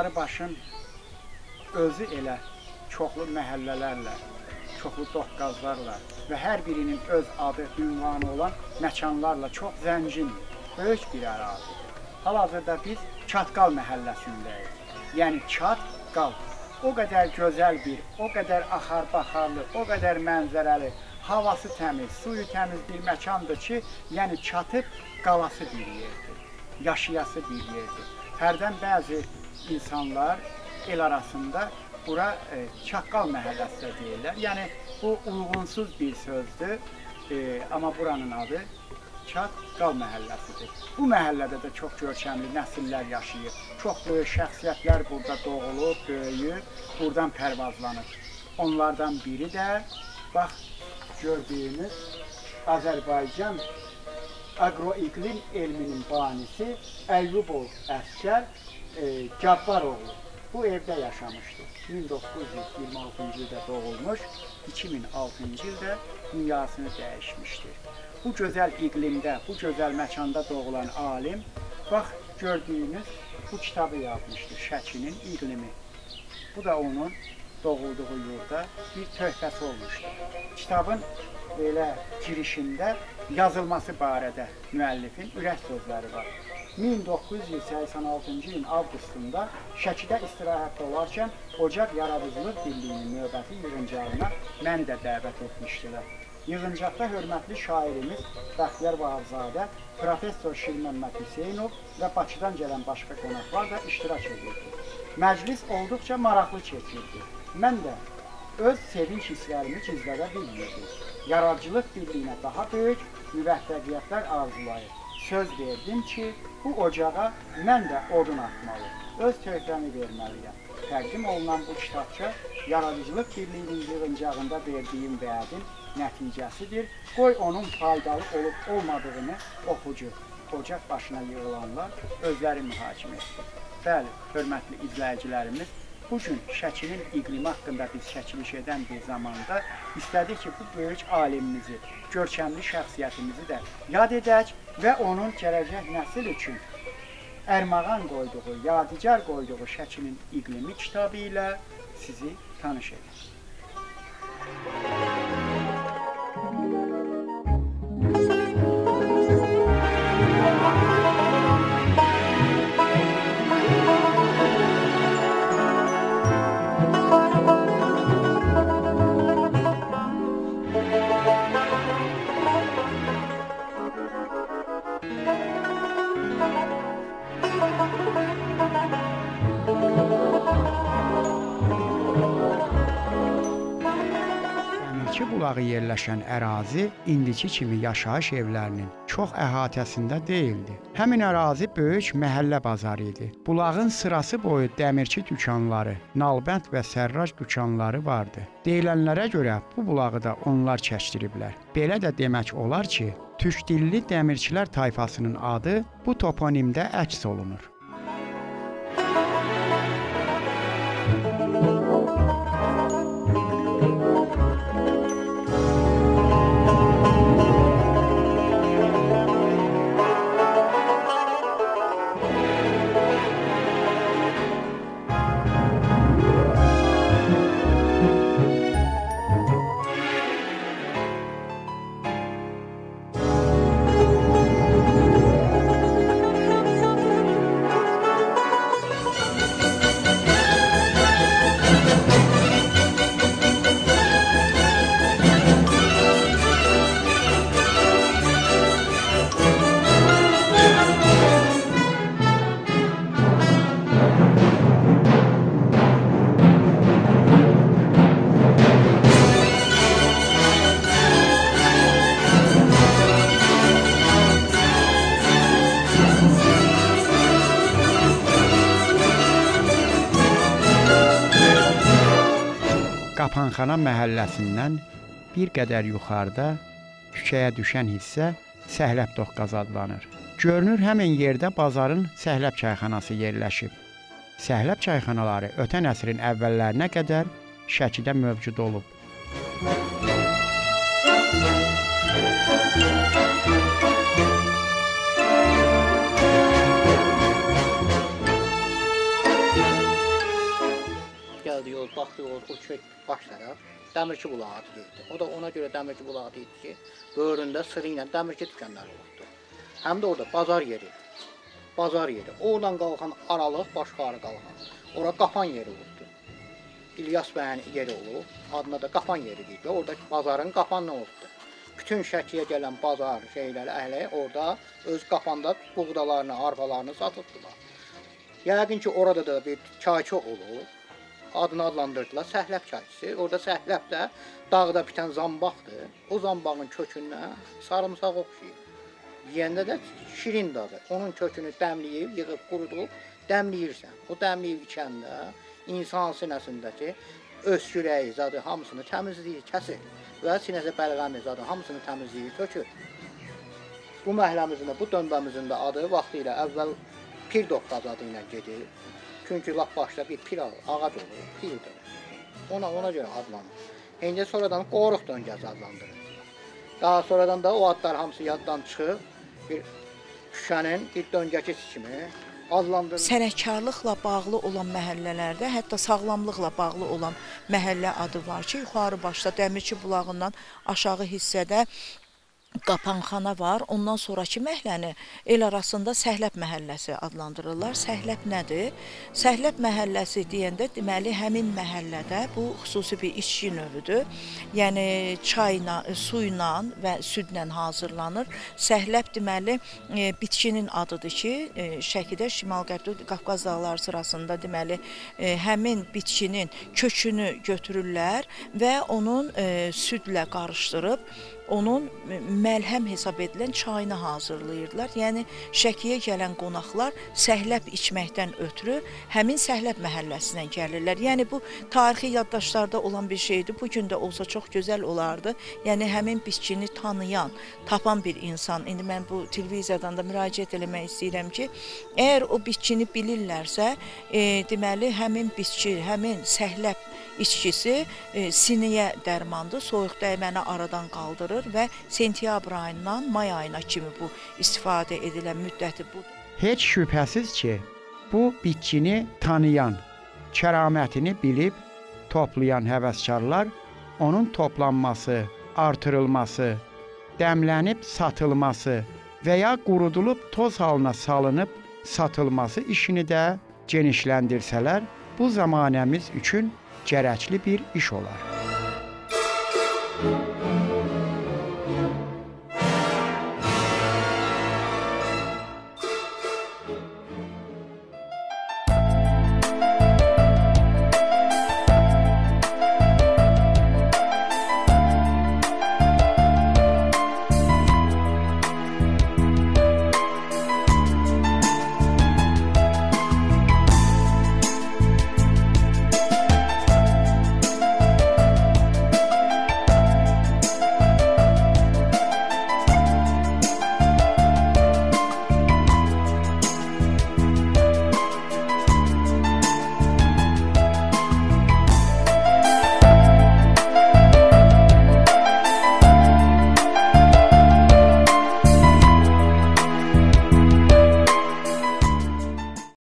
Yuxarı başın özü elə çoxlu məhəllələrlə, çoxlu doqqazlarla və hər birinin öz adı, ünvanı olan məkanlarla çox zəngin, böyük bir ərazidir. Hal-hazırda biz Çatqal məhəlləsindəyik. Yəni Çatqal. O qədər gözəl bir, o qədər axar-baxarlı, o qədər mənzərəli, havası təmiz, suyu təmiz bir məkandır ki, yəni çatıb qalası bir yerdir. Yaşayası bir yerdir. Hərdən bəzi insanlar el arasında bura e, Çaqqal məhəlləsi də deyirlər. Yəni bu uyğunsuz bir sözdür. E, amma buranın adı Çaqqal məhəlləsidir. Bu məhəllədə də çox görkəmli nəsillər yaşayır. Çox böyük şəxsiyyətlər burada doğulub, böyüyüb, buradan pərvazlanıb. Onlardan biri də bax gördüyünüz Azərbaycan aqroiqlim elminin banisi Əyyubov Əsgər e, Cabbaroğlu bu evdə yaşamışdı. 1926-cı ildə doğulmuş, 2006-cı ildə dünyasını dəyişmişdir. Bu gözəl iqlimdə, bu gözəl məkanda doğulan alim bax gördüyünüz bu kitabı yazmışdı, Şəkinin iqlimi. Bu da onun doğulduğu yurda bir töhfəsi olmuşdu. Kitabın belə girişində yazılması barədə müəllifin ürək sözləri var. 1986-cı ilin avqustunda Şəkidə istirahətdə olarkən Ocaq Yaradıcılıq Birliyinin növbəti yığıncağına məni də dəvət etmişdilər. Yığıncaqda hörmətli şairimiz Bəxtiyar Vahabzadə, professor Şirməmməd Hüseynov və Bakıdan gələn başqa qonaqlar da iştirak edirdi. Məclis olduqca maraqlı keçirdi. Mən də öz sevinç hisslərimi gizlədə bilmirdim. Yaradıcılıq birliyinə daha böyük müvəffəqiyyətlər arzulayır söz verdim ki, bu ocağa mən də odun atmalı, öz töhfəmi verməliyəm. Təqdim olunan bu kitabça Yaradıcılıq Birliyinin yığıncağında verdiyim vədin nəticəsidir. Qoy onun faydalı olub-olmadığını oxucu, ocaq başına yığılanlar özləri mühakimə etsin. Bəli, hörmətli izləyicilərimiz, Bu gün Şəkinin iqlimi haqqında biz çəkiliş edən bir zamanda istədik ki, bu böyük alimimizi, görkəmli şəxsiyyətimizi də yad edək və onun gələcək nəsil üçün ərmağan qoyduğu, yadigar qoyduğu Şəkinin iqlimi kitabı ilə sizi tanış edək. Bulağı yerləşən ərazi indiki kimi yaşayış evlərinin çox əhatəsində deyildi. Həmin ərazi böyük məhəllə bazarı idi. Bulağın sırası boyu dəmirçi dükanları, nalbənd və sərrac dükanları vardı. Deyilənlərə görə bu bulağı da onlar çəkdiriblər. Belə də demək olar ki, Türkdilli dəmirçilər tayfasının adı bu toponimdə əks olunur. Qapanxana məhəlləsindən bir qədər yuxarıda küçəyə düşən hissə Səhləb Doqqaz adlanır. Görünür həmin yerdə bazarın Səhləb çayxanası yerləşib. Səhləb çayxanaları ötən əsrin əvvəllərinə qədər Şəkidə mövcud olub. Gəldi baxdı yol, o kök baş tərəf Dəmirçi bulağı deyildi. O da ona görə Dəmirçi bulağı deyildi ki, böyründə sırı ilə dəmirçi dükanları olubdu. Həm də orada bazar yeri. Bazar yeri. Oradan qalxan aralıq başqarı qalxan. Ora qapan yeri olubdu. İlyas bəyin yeri olub. Adına da qapan yeri deyildi. Orada bazarın qapanı olubdu. Bütün Şəkiyə gələn bazar şeyləri əhli orada öz qapanda buğdalarını, arpalarını satıbdılar. Yəqin ki, orada da bir çayçı olub. Adını adlandırdılar Səhləb çayçısı. Orada Səhləb də dağda bitən zambaqdır. O zambağın kökündən sarımsaq oxşayır. Yeyəndə də şirin dadı. Onun kökünü dəmləyib, yığıb, qurudub dəmləyirsən. O dəmləyib içəndə insan sinəsindəki öskürəyi zadı hamısını təmizləyir, kəsir və sinəsə bəlğəmi zadı hamısını təmizləyir, tökür. Bu məhəlləmizin də, bu dönbəmizin də adı vaxtı ilə əvvəl Pir Doqqaz adı ilə gedir. Çünki lap başda bir pir ağ- ağac olur, pirdir. Ona ona görə adlanır. İndi sonradan qoruq döngəsi adlandırır. Daha sonradan da o adlar hamısı yaddan çıxıb bir şüşənin bir döngəsi kimi adlandırılır. sənətkarlıqla bağlı olan məhəllələrdə, hətta sağlamlıqla bağlı olan məhəllə adı var ki, yuxarı başda Dəmirçi bulağından aşağı hissədə Qapanxana var. Ondan sonrakı məhəlləni el arasında Səhləb məhəlləsi adlandırırlar. Səhləb nədir? Səhləb məhəlləsi deyəndə deməli həmin məhəllədə bu xüsusi bir içki növüdür. Yəni çayla, suyla və südlə hazırlanır. Səhləb deməli e, bitkinin adıdır ki, e, Şəkidə Şimal-Qərbdə Qafqaz dağları sırasında deməli e, həmin bitkinin kökünü götürürlər və onun e, südlə qarışdırıb onun məlhəm hesab edilən çayını hazırlayırdılar. Yəni Şəkiyə gələn qonaqlar səhləb içməkdən ötürü həmin səhləb məhəlləsinə gəlirlər. Yəni bu tarixi yaddaşlarda olan bir şeydir. Bu gün də olsa çox gözəl olardı. Yəni həmin bitkini tanıyan, tapan bir insan. İndi mən bu televiziyadan da müraciət eləmək istəyirəm ki, əgər o bitkini bilirlərsə, e, deməli həmin bitki, həmin səhləb içkisi e, siniyə dərmandır, soyuq dəyməni aradan qaldırır və sentyabr ayından may ayına kimi bu istifadə edilən müddəti budur. Heç şübhəsiz ki, bu bitkini tanıyan, kəramətini bilib toplayan həvəskarlar onun toplanması, artırılması, dəmlənib satılması və ya qurudulub toz halına salınıb satılması işini də genişləndirsələr, bu zamanəmiz üçün gərəkli bir iş olar.